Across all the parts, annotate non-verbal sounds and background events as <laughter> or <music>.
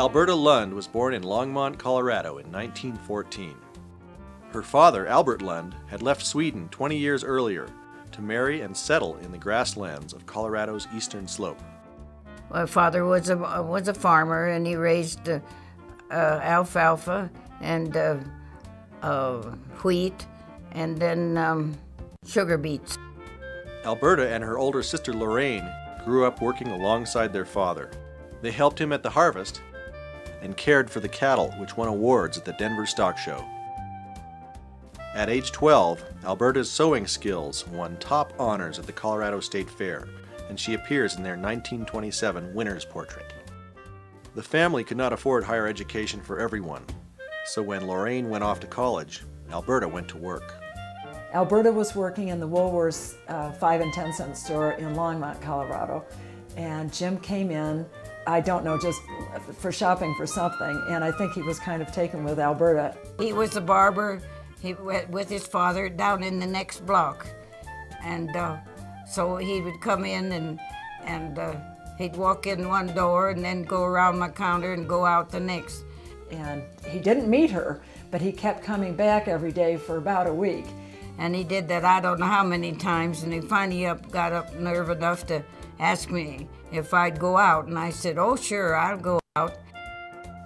Alberta Lund was born in Longmont, Colorado in 1914. Her father, Albert Lund, had left Sweden 20 years earlier to marry and settle in the grasslands of Colorado's eastern slope. My father was a was a farmer, and he raised uh, uh, alfalfa and uh, uh wheat, and then um, sugar beets. Alberta and her older sister Lorraine grew up working alongside their father. They helped him at the harvest and cared for the cattle, which won awards at the Denver Stock Show. At age 12, Alberta's sewing skills won top honors at the Colorado State Fair, and she appears in their 1927 winner's portrait. The family could not afford higher education for everyone, so when Lorraine went off to college, Alberta went to work. Alberta was working in the Woolworths uh, 5 and 10 cent store in Longmont, Colorado, and Jim came in I don't know, just for shopping for something. And I think he was kind of taken with Alberta. He was a barber he went with his father down in the next block. And uh, so he would come in and, and uh, he'd walk in one door and then go around my counter and go out the next. And he didn't meet her, but he kept coming back every day for about a week. And he did that I don't know how many times, and he finally up, got up nerve enough to ask me if I'd go out, and I said, Oh, sure, I'll go out.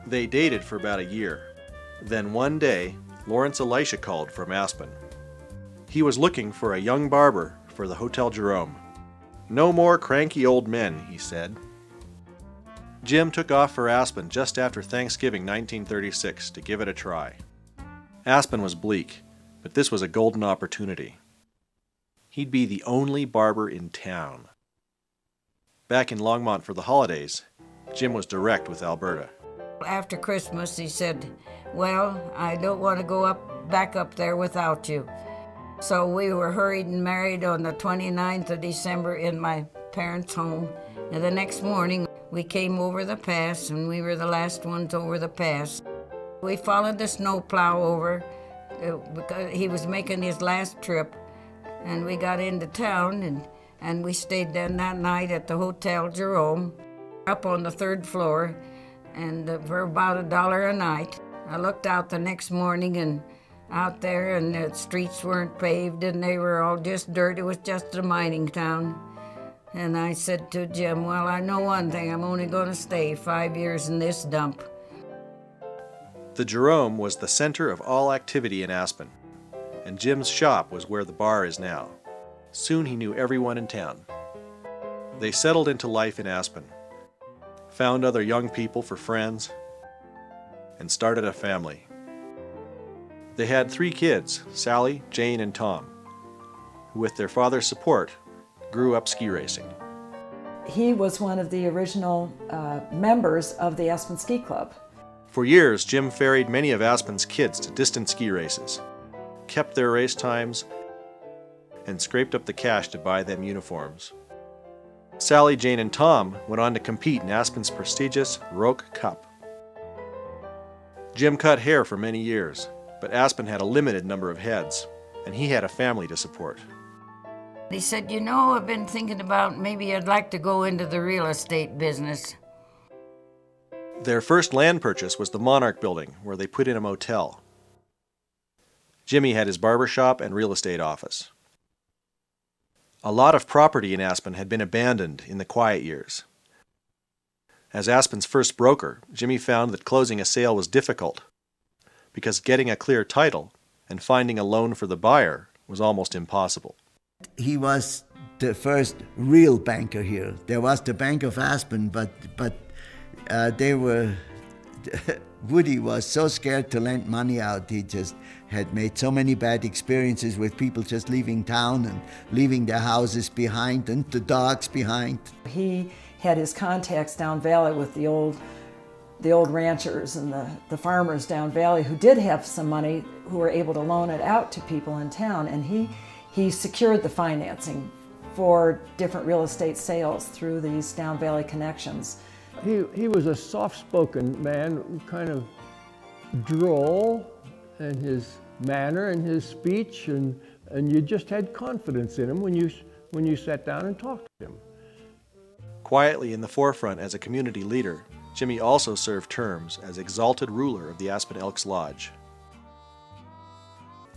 They dated for about a year. Then one day, Lawrence Elisha called from Aspen. He was looking for a young barber for the Hotel Jerome. No more cranky old men, he said. Jim took off for Aspen just after Thanksgiving 1936 to give it a try. Aspen was bleak, but this was a golden opportunity. He'd be the only barber in town. Back in Longmont for the holidays, Jim was direct with Alberta. After Christmas, he said, Well, I don't want to go up back up there without you. So we were hurried and married on the 29th of December in my parents' home. And the next morning, we came over the pass, and we were the last ones over the pass. We followed the snowplow over uh, because he was making his last trip, and we got into town and and we stayed then that night at the Hotel Jerome, up on the third floor, and uh, for about a dollar a night. I looked out the next morning and out there, and the streets weren't paved, and they were all just dirt. It was just a mining town. And I said to Jim, Well, I know one thing, I'm only going to stay five years in this dump. The Jerome was the center of all activity in Aspen, and Jim's shop was where the bar is now. Soon he knew everyone in town. They settled into life in Aspen, found other young people for friends, and started a family. They had three kids Sally, Jane, and Tom, who, with their father's support, grew up ski racing. He was one of the original uh, members of the Aspen Ski Club. For years, Jim ferried many of Aspen's kids to distant ski races, kept their race times, and scraped up the cash to buy them uniforms. Sally, Jane, and Tom went on to compete in Aspen's prestigious Roch Cup. Jim cut hair for many years, but Aspen had a limited number of heads, and he had a family to support. He said, You know, I've been thinking about maybe I'd like to go into the real estate business. Their first land purchase was the Monarch Building, where they put in a motel. Jimmy had his barber shop and real estate office. A lot of property in Aspen had been abandoned in the quiet years. As Aspen's first broker, Jimmy found that closing a sale was difficult because getting a clear title and finding a loan for the buyer was almost impossible. He was the first real banker here. There was the Bank of Aspen, but but uh, they were <laughs> Woody was so scared to lend money out. He just had made so many bad experiences with people just leaving town and leaving their houses behind and the dogs behind. He had his contacts down valley with the old the old ranchers and the, the farmers down valley who did have some money who were able to loan it out to people in town and he he secured the financing for different real estate sales through these down valley connections. He, he was a soft-spoken man, kind of droll in his manner and his speech, and, and you just had confidence in him when you, when you sat down and talked to him. Quietly in the forefront as a community leader, Jimmy also served terms as exalted ruler of the Aspen Elks Lodge.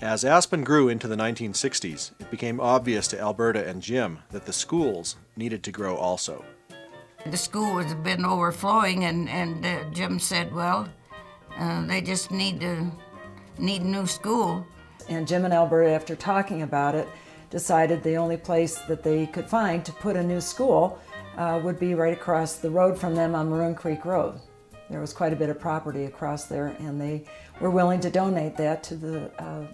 As Aspen grew into the 1960s, it became obvious to Alberta and Jim that the schools needed to grow also. The school was been overflowing, and, and uh, Jim said, well, uh, they just need to need a new school. And Jim and Alberta, after talking about it, decided the only place that they could find to put a new school uh, would be right across the road from them on Maroon Creek Road. There was quite a bit of property across there, and they were willing to donate that to the uh,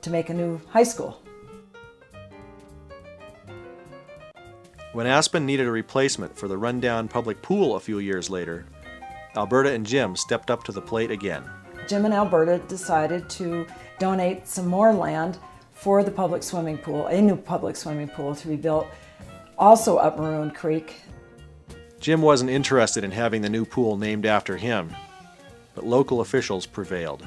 to make a new high school. When Aspen needed a replacement for the rundown public pool a few years later, Alberta and Jim stepped up to the plate again. Jim and Alberta decided to donate some more land for the public swimming pool, a new public swimming pool to be built also up Maroon Creek. Jim wasn't interested in having the new pool named after him, but local officials prevailed.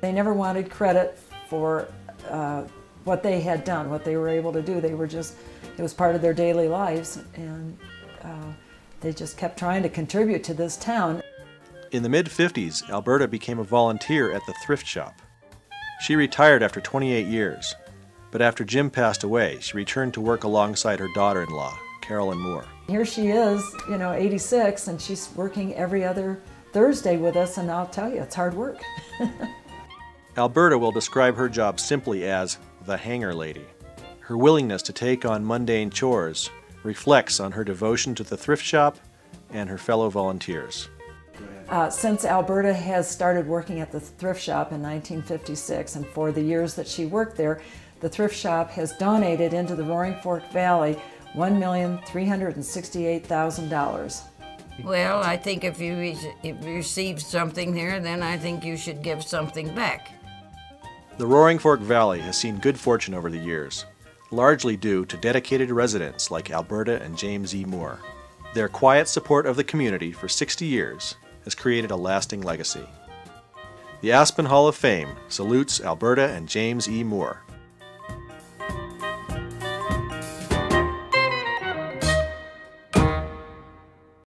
They never wanted credit for uh, what they had done, what they were able to do. They were just, it was part of their daily lives, and uh, they just kept trying to contribute to this town. In the mid 50s, Alberta became a volunteer at the thrift shop. She retired after 28 years, but after Jim passed away, she returned to work alongside her daughter in law, Carolyn Moore. Here she is, you know, 86, and she's working every other Thursday with us, and I'll tell you, it's hard work. <laughs> Alberta will describe her job simply as the hanger lady. Her willingness to take on mundane chores reflects on her devotion to the thrift shop and her fellow volunteers. Uh, since Alberta has started working at the thrift shop in 1956, and for the years that she worked there, the thrift shop has donated into the Roaring Fork Valley $1,368,000. Well, I think if you, re- if you receive something there, then I think you should give something back. The Roaring Fork Valley has seen good fortune over the years, largely due to dedicated residents like Alberta and James E. Moore. Their quiet support of the community for 60 years has created a lasting legacy. The Aspen Hall of Fame salutes Alberta and James E. Moore.